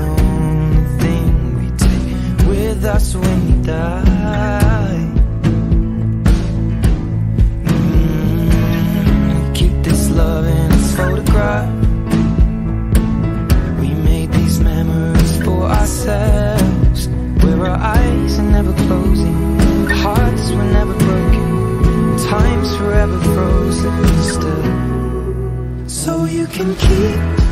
only thing we take with us when you die. Mm, keep this love in its photograph. We made these memories for ourselves, where our eyes are never closing, hearts were never broken, time's forever frozen still. So you can keep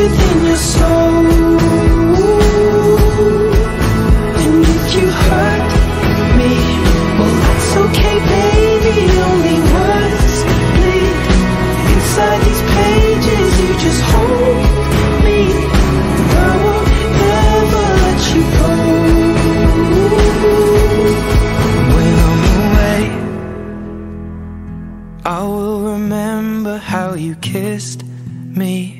within your soul. And if you hurt me, well that's okay, baby. Only words bleed inside these pages. You just hold me. I won't ever let you go. When I'm away, I will remember how you kissed me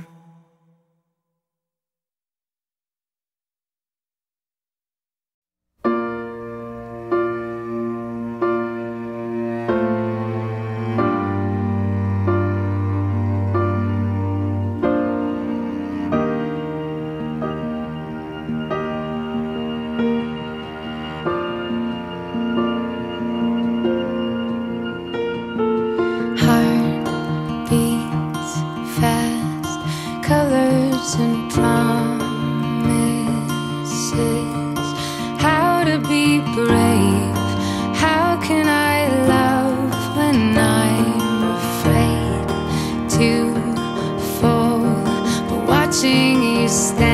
Watching you stand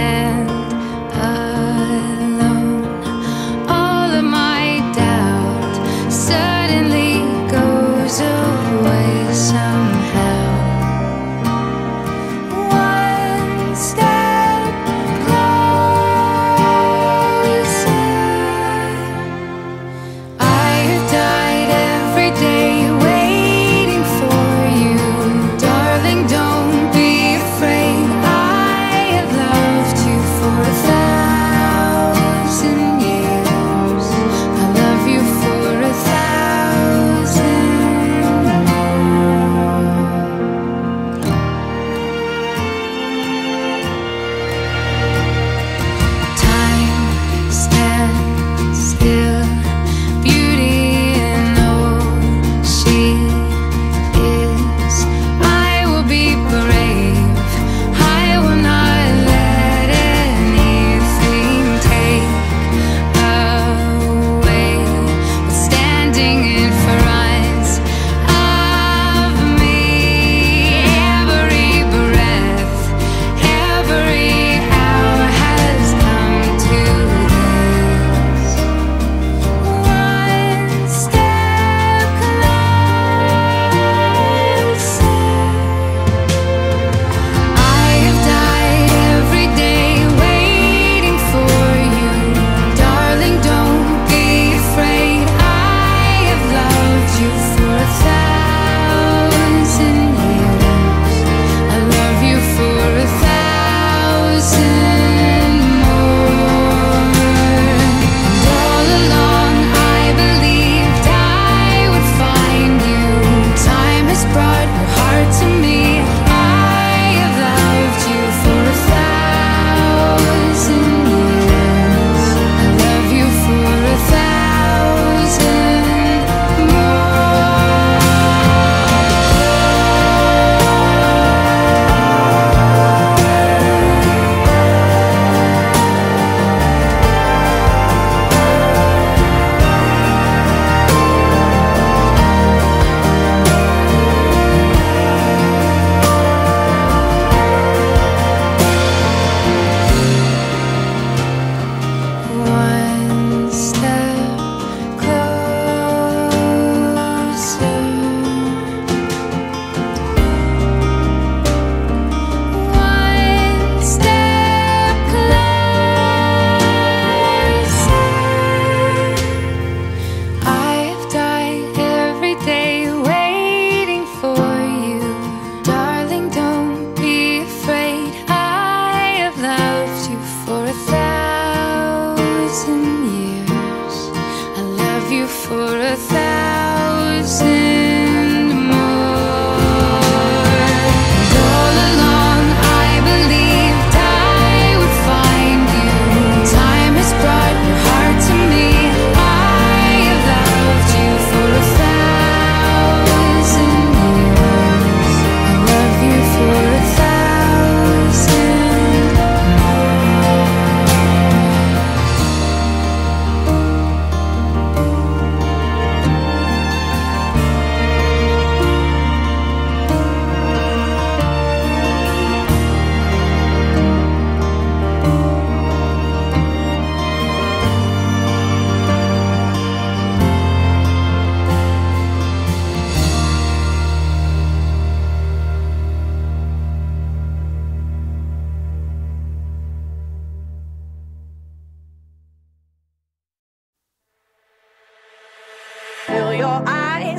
for a thousand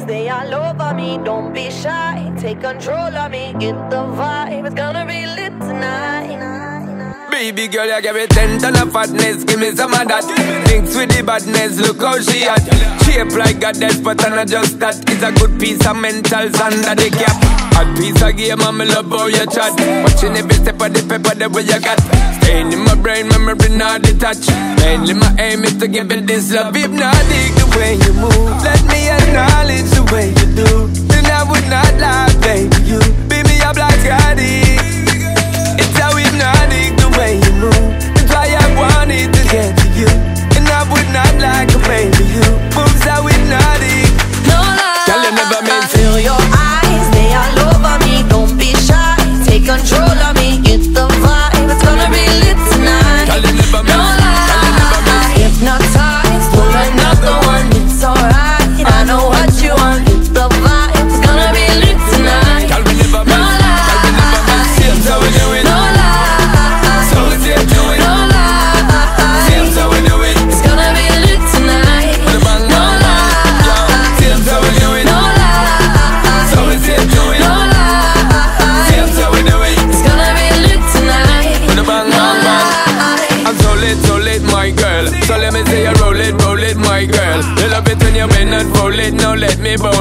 they all over me. Don't be shy, take control of me. Get the vibe, it's gonna be lit tonight. Baby girl, you give me ten ton of fatness, give me some of that. Mix with the badness, look how she at Shape like a dead, but I'm not just that. It's a good piece of mental under that cap Hot piece of game, I'm love how you chat. Watching every step of the paper, the way you got. Staying in my brain, memory not detached. Mainly my aim is to give it this love. Hypnotic the way you move, let me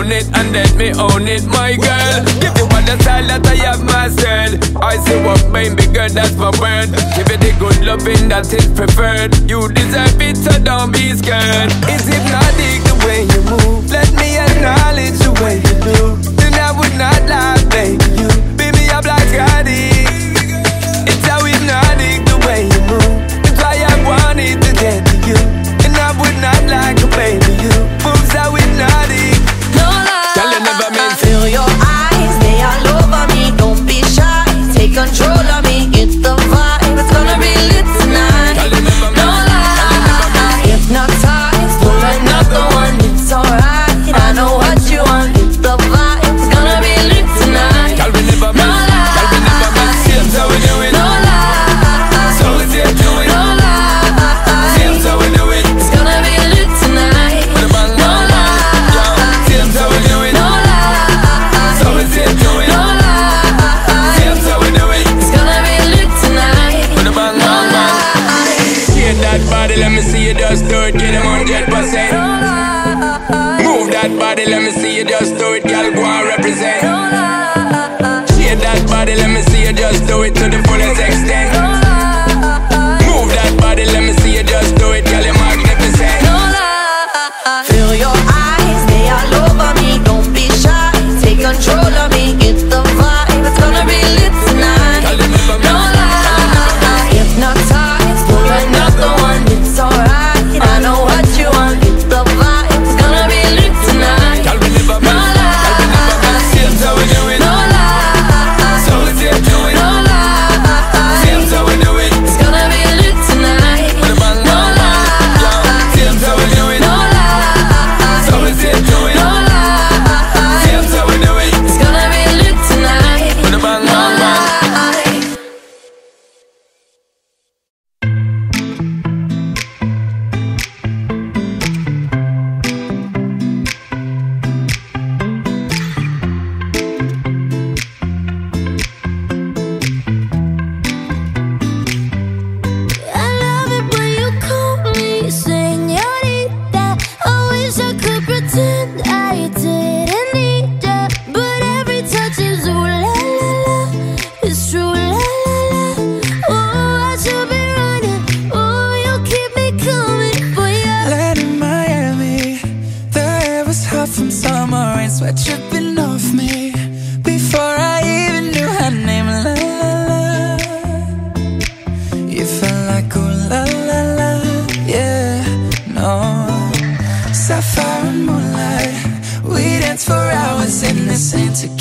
own it and let me own it, my girl. Give you all the style that I have myself. I see what mine good, that's my word. Give it the good loving that is preferred. You deserve it, so don't be scared. It's not the way you move. Let me acknowledge the way you do. Then I would not lie. do it to the fullest extent. In